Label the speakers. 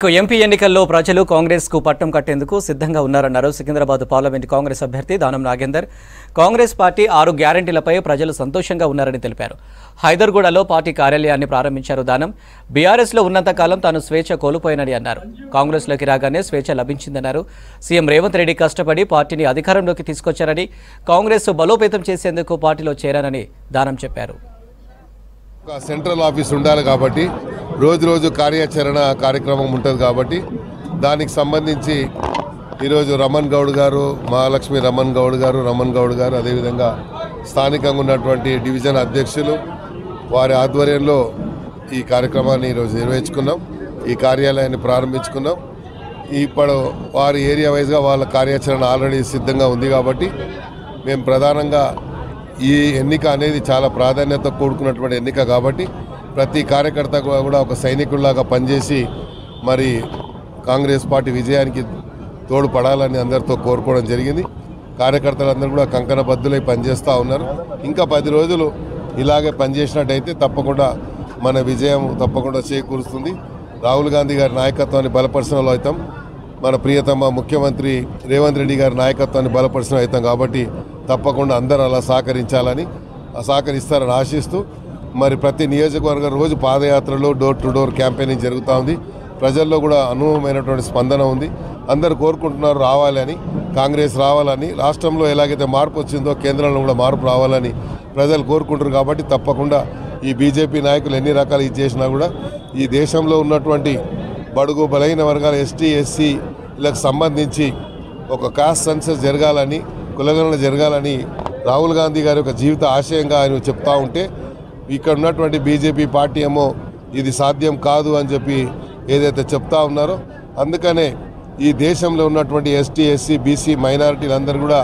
Speaker 1: MP ఎన్నికల్లో ప్రజలు కాంగ్రెస్కు పట్టం కట్టేందుకు సిద్ధంగా ఉన్నారన్నారు సికింద్రాబాద్ పార్లమెంట్ కాంగ్రెస్ అభ్యర్థి దానం నాగేందర్. కాంగ్రెస్ పార్టీ ఆరు గ్యారంటీలపై ప్రజలు సంతోషంగా ఉన్నారని తెలిపారు. హైదర్గూడలో పార్టీ కార్యాలయాన్ని ప్రారంభించారు దానం. బీఆర్ఎస్లో ఉన్నంతకాలం తాను స్వేచ్ఛ కోల్పోయానని అన్నారు. కాంగ్రెస్లోకి రాగానే స్వేచ్ఛ లభించిందన్నారు. సీఎం రేవంత్ రెడ్డి కష్టపడి పార్టీని అధికారంలోకి తీసుకొచ్చారని కాంగ్రెస్ బలోపేతం చేసేందుకు పార్టీలో చేరానని దానం చెప్పారు.
Speaker 2: సెంట్రల్ ఆఫీస్ ఉండాలి కాబట్టి రోజు రోజు కార్యాచరణ కార్యక్రమం ఉంటుంది కాబట్టి దానికి సంబంధించి ఈరోజు రమణ్ గౌడ్ గారు మహాలక్ష్మి రమణ్ గౌడ్ గారు రమణ్ గౌడ్ గారు అదేవిధంగా స్థానికంగా ఉన్నటువంటి డివిజన్ అధ్యక్షులు వారి ఆధ్వర్యంలో ఈ కార్యక్రమాన్ని ఈరోజు నిర్వహించుకున్నాం. ఈ కార్యాలయాన్ని ప్రారంభించుకున్నాం. ఇప్పుడు వారి ఏరియా వైజ్గా వాళ్ళ కార్యాచరణ ఆల్రెడీ సిద్ధంగా ఉంది కాబట్టి మేము ప్రధానంగా ఈ ఎన్నిక అనేది చాలా ప్రాధాన్యత కూడుకున్నటువంటి ఎన్నిక కాబట్టి ప్రతి కార్యకర్త కూడా ఒక సైనికుల్లాగా పనిచేసి మరి కాంగ్రెస్ పార్టీ విజయానికి తోడ్పడాలని అందరితో కోరుకోవడం జరిగింది. కార్యకర్తలందరూ కూడా కంకణబద్దులై పనిచేస్తూ ఉన్నారు. ఇంకా పది రోజులు ఇలాగే పనిచేసినట్టయితే తప్పకుండా మన విజయం తప్పకుండా చేకూరుస్తుంది. రాహుల్ గాంధీ గారి నాయకత్వాన్ని బలపరిచిన అవుతాం. మన ప్రియతమ ముఖ్యమంత్రి రేవంత్ రెడ్డి గారి నాయకత్వాన్ని బలపరిచిన అవుతాం కాబట్టి తప్పకుండా అందరూ అలా సహకరించాలని ఆ సహకరిస్తారని ఆశిస్తూ మరి ప్రతి నియోజకవర్గం రోజు పాదయాత్రలో డోర్ టు డోర్ క్యాంపెయినింగ్ జరుగుతూ ఉంది. ప్రజల్లో కూడా అనుభవమైనటువంటి స్పందన ఉంది. అందరు కోరుకుంటున్నారు రావాలని కాంగ్రెస్ రావాలని రాష్ట్రంలో ఎలాగైతే మార్పు వచ్చిందో కేంద్రంలో కూడా మార్పు రావాలని ప్రజలు కోరుకుంటారు కాబట్టి తప్పకుండా ఈ బీజేపీ నాయకులు ఎన్ని రకాలు ఇది చేసినా కూడా ఈ దేశంలో ఉన్నటువంటి బడుగు బలైన వర్గాల ఎస్టీ ఎస్సీలకు సంబంధించి ఒక కాస్ట్ సెన్సస్ జరగాలని కులగణన జరగాలని రాహుల్ గాంధీ గారి యొక్క జీవిత ఆశయంగా ఆయన చెప్తా ఉంటే ఇక్కడ ఉన్నటువంటి బీజేపీ పార్టీ ఏమో ఇది సాధ్యం కాదు అని చెప్పి ఏదైతే చెప్తా ఉన్నారో అందుకనే ఈ దేశంలో ఉన్నటువంటి ఎస్టీ ఎస్సీ బీసీ మైనారిటీలందరూ కూడా